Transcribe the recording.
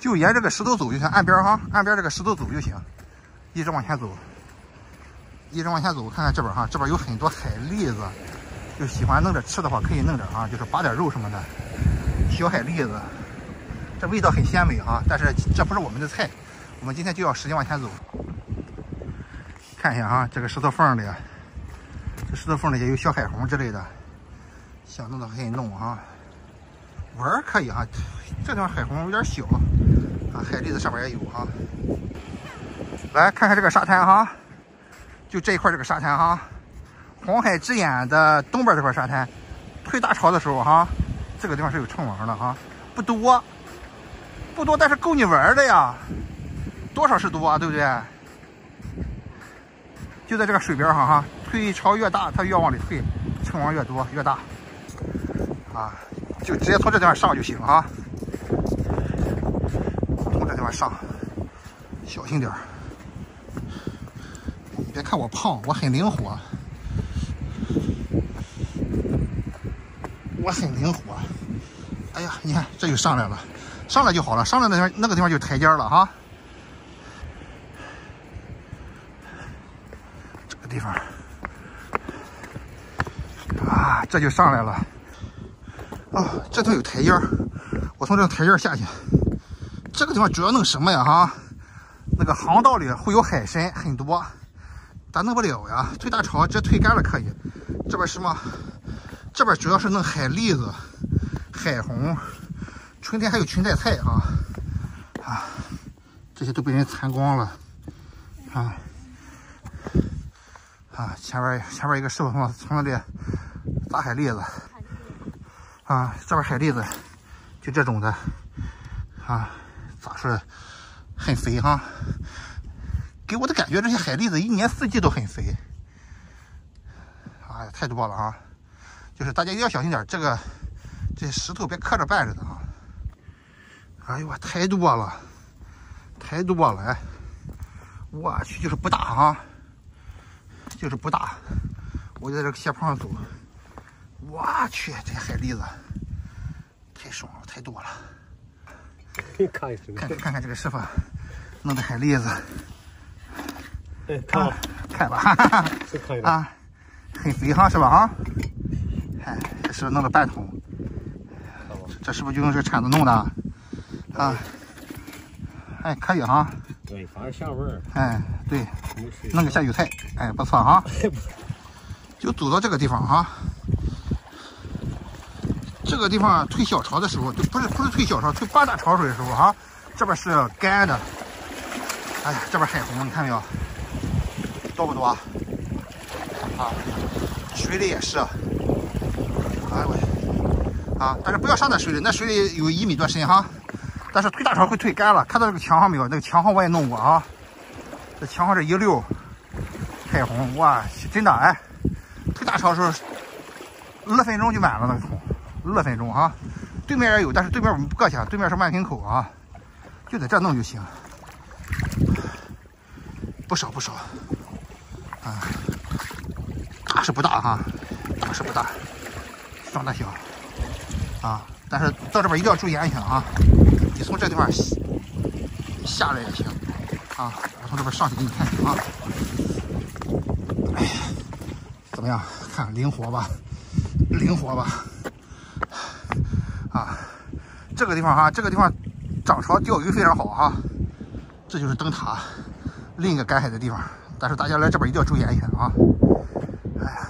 就沿这个石头走就行，岸边哈，岸边这个石头走就行，一直往前走，一直往前走，看看这边哈，这边有很多海蛎子，就喜欢弄着吃的话可以弄点啊，就是扒点肉什么的，小海蛎子，这味道很鲜美啊，但是这不是我们的菜，我们今天就要使劲往前走，看一下啊，这个石头缝里，这石头缝里也有小海虹之类的。想弄的可以弄啊，玩可以啊，这地方海虹有点小啊，海蛎子上面也有哈。来看看这个沙滩哈，就这一块这个沙滩哈，黄海之眼的东边这块沙滩，退大潮的时候哈，这个地方是有称王的哈，不多，不多，但是够你玩的呀，多少是多啊，对不对？就在这个水边上哈，退潮越大，它越往里退，称王越多越大。啊，就直接从这地方上就行啊，从这地方上，小心点别看我胖，我很灵活，我很灵活。哎呀，你看这就上来了，上来就好了，上来那地方那个地方就是台阶了哈。这个地方，啊，这就上来了。这头有台阶儿，我从这个台阶儿下去。这个地方主要弄什么呀？哈，那个航道里会有海参很多，咱弄不了呀。退大潮，这退干了可以。这边什么？这边主要是弄海蛎子、海虹，春天还有裙带菜啊啊，这些都被人残光了啊啊！前边前边一个师傅从从那里砸海蛎子。啊，这边海蛎子就这种的，啊，咋说，很肥哈。给我的感觉，这些海蛎子一年四季都很肥。哎呀，太多了啊！就是大家一定要小心点，这个这石头别磕着绊着的啊。哎呦我太多了，太多了哎！我去，就是不大哈，就是不大。我就在这个斜坡上走。我去，这海蛎子太爽了，太多了。看看看看这个师傅弄的海蛎子，看吧，看吧，哈哈哈啊，很肥哈，是吧？啊，哎，这是弄了半桶，这是不是就用这个铲子弄的？啊，哎，可以哈。对，反正香味儿。哎，对，弄个下酒菜，哎，不错哈。就走到这个地方哈。这个地方退小潮的时候，就不是不是退小潮，退八大潮水的时候哈，这边是干的。哎呀，这边海虹，你看没有？多不多？啊，水里也是。哎我，啊，但是不要上那水里，那水里有一米多深哈。但是退大潮会退干了，看到这个墙上没有？那个墙上我也弄过啊。这墙上这一溜彩虹，哇，真的哎！退大潮时候，二分钟就满了那个桶。二分钟啊，对面也有，但是对面我们不搁去，对面是万平口啊，就在这弄就行。不少不少，啊，大是不大哈，大是不大，放大小，啊，但是到这边一定要注意安全啊！你从这地方下来也行，啊，我从这边上去给你看看啊。哎，怎么样？看灵活吧，灵活吧。这个地方哈，这个地方涨潮钓鱼非常好哈。这就是灯塔，另一个赶海的地方。但是大家来这边一定要注意安全啊！哎呀。